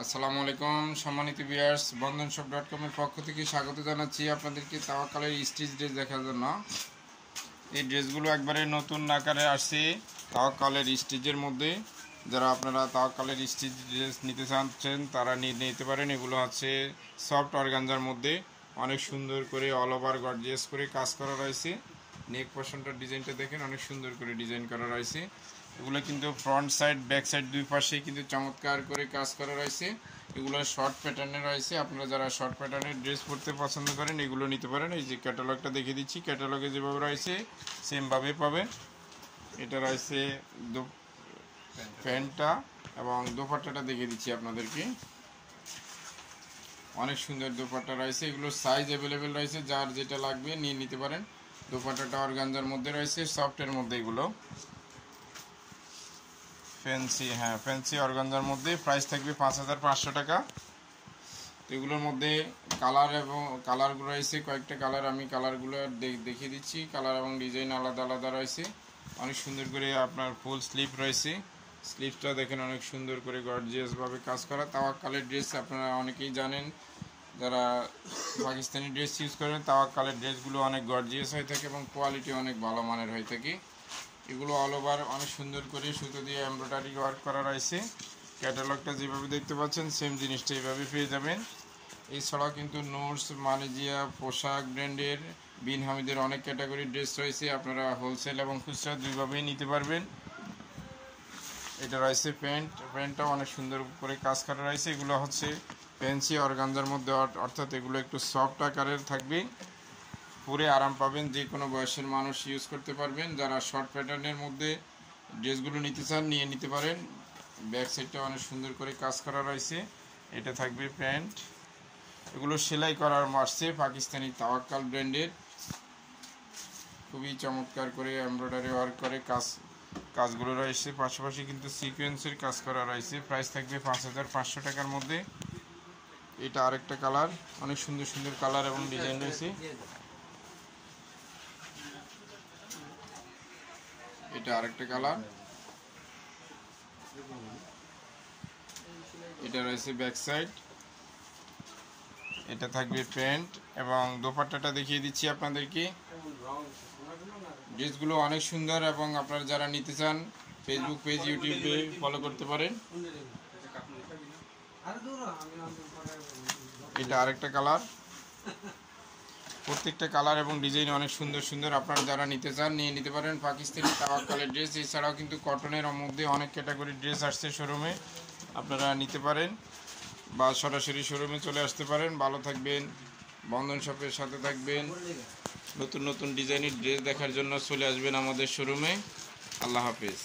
আসসালামু আলাইকুম, সম্মানিত বিয়ার্স বন্ধন শপ ডট কমের পক্ষ থেকে স্বাগত জানাচ্ছি আপনাদেরকে তাওয়াকালের স্টিচ ড্রেস দেখার জন্য। এই ড্রেসগুলো একবারে নতুন আকারে আসছে তাওয়াকালের স্টিচের মধ্যে। যারা আপনারা তাওয়াকালের স্টিচ ড্রেস নিতে চাচ্ছেন, তারা নিতে পারেন। এগুলো হচ্ছে সফট অর্গানজার মধ্যে। অনেক সুন্দর করে অল ওভার গর্জিয়াস করে কাজ করা রয়েছে। নেক পোর্শনটার ডিজাইনটা দেখেন, অনেক সুন্দর করে ডিজাইন করা রয়েছে। এগুলো কিন্তু ফ্রন্ট সাইড ব্যাক সাইড দুই পাশে কিন্তু চমৎকার করে কাজ করা রয়েছে। এগুলো শর্ট প্যাটার্নে রয়েছে। আপনারা যারা শর্ট প্যাটার্নের ড্রেস পরতে পছন্দ করেন, এগুলো নিতে পারেন। এই যে ক্যাটালগটা দেখিয়ে দিচ্ছি। ক্যাটালগে যেভাবে রয়েছে সেমভাবে পাবেন। এটা রয়েছে প্যান্টটা এবং দোপাট্টাটা দেখিয়ে দিচ্ছি আপনাদেরকে। অনেক সুন্দর দোপাট্টা রয়েছে। এগুলো সাইজ অ্যাভেলেবেল রয়েছে। যার যেটা লাগবে নিয়ে নিতে পারেন। দোপাট্টাটা অর্গানজার মধ্যে রয়েছে সফটের মধ্যে এগুলো। ফ্যান্সি হ্যাঁ ফ্যান্সি অর্গানজার মধ্যে প্রাইস থাকবে পাঁচ হাজার পাঁচশো টাকা। তো এগুলোর মধ্যে কালার এবং কালারগুলো রয়েছে, কয়েকটা কালার আমি কালারগুলো দেখিয়ে দিচ্ছি। কালার এবং ডিজাইন আলাদা আলাদা রয়েছে। অনেক সুন্দর করে আপনার ফুল স্লিপ রয়েছে। স্লিপটা দেখেন অনেক সুন্দর করে গর্জিয়াসভাবে কাজ করা। তাওয়াক্কালের ড্রেস আপনারা অনেকেই জানেন, যারা পাকিস্তানি ড্রেস ইউজ করেন, তাওয়াক্কালের ড্রেসগুলো অনেক গর্জিয়াস হয়ে থাকে এবং কোয়ালিটি অনেক ভালো মানের হয়ে থাকে। এগুলো অল ওভার অনেক সুন্দর করে সুতো দিয়ে এমব্রয়ডারি ওয়ার্ক করা রয়েছে। ক্যাটালগটা যেভাবে দেখতে পাচ্ছেন সেম জিনিসটা এইভাবে পেয়ে যাবেন। এছাড়াও কিন্তু নোটস মালেজিয়া পোশাক, ব্র্যান্ডের, বিন হামিদের অনেক ক্যাটাগরির ড্রেস রয়েছে। আপনারা হোলসেল এবং খুচরা দুইভাবেই নিতে পারবেন। এটা রয়েছে প্যান্ট। প্যান্টটাও অনেক সুন্দর করে কাজ করা রয়েছে। এগুলো হচ্ছে ফ্যান্সি অর্গানজার মধ্যে অর- অর্থাৎ এগুলো একটু সফট আকারের থাকবে। পরে আরাম পাবেন, যে কোনো বয়সের মানুষ ইউজ করতে পারবেন। যারা শর্ট প্যাটার্নের মধ্যে ড্রেসগুলো নিতে চান, নিয়ে নিতে পারেন। ব্যাক সাইডটা অনেক সুন্দর করে কাজ করা রয়েছে। এটা থাকবে প্যান্ট। এগুলো সেলাই করার আসছে পাকিস্তানি তাওয়াক্কাল ব্র্যান্ডের। খুবই চমৎকার করে এমব্রয়ডারি ওয়ার্ক করে কাজ, কাজগুলো রয়েছে। পাশাপাশি কিন্তু সিকোয়েন্সের কাজ করা রয়েছে। প্রাইস থাকবে পাঁচ হাজার পাঁচশো টাকার মধ্যে। এটা আরেকটা কালার অনেক সুন্দর সুন্দর কালার এবং ডিজাইন রয়েছে। এটা আরেকটা কালার। এটা রয়েছে ব্যাক সাইড। এটা থাকবে প্যান্ট এবং দোপাট্টাটা দেখিয়ে দিচ্ছি আপনাদেরকে। ড্রেসগুলো অনেক সুন্দর এবং আপনারা যারা নিতে চান ফেসবুক পেজ ইউটিউবে ফলো করতে পারেন। এটা আরেকটা কালার। প্রত্যেকটা কালার এবং ডিজাইন অনেক সুন্দর সুন্দর। আপনারা যারা নিতে চান, নিয়ে নিতে পারেন পাকিস্তানি তাওয়াক্কালের ড্রেস এছাড়াও কিন্তু কটনের মধ্যে অনেক ক্যাটাগরির ড্রেস আসছে শোরুমে আপনারা নিতে পারেন বা সরাসরি শোরুমে চলে আসতে পারেন। ভালো থাকবেন, বন্ধন শপের সাথে থাকবেন। নতুন নতুন ডিজাইনের ড্রেস দেখার জন্য চলে আসবেন আমাদের শোরুমে আল্লাহ হাফেজ।